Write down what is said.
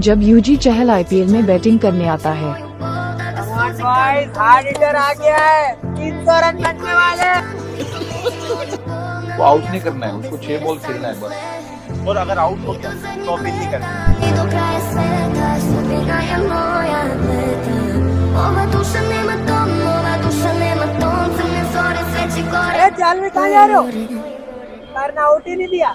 जब यूजी चहल आईपीएल में बैटिंग करने आता है। आ गया है। तीन सौ रन बनने वाले वो आउट नहीं करना है उसको छह बॉल खेलना है बस। और अगर आउट हो गया तो फिर नहीं करना। अरे चाल में कहा जा रहे हो? करना आउट ही नहीं दिया।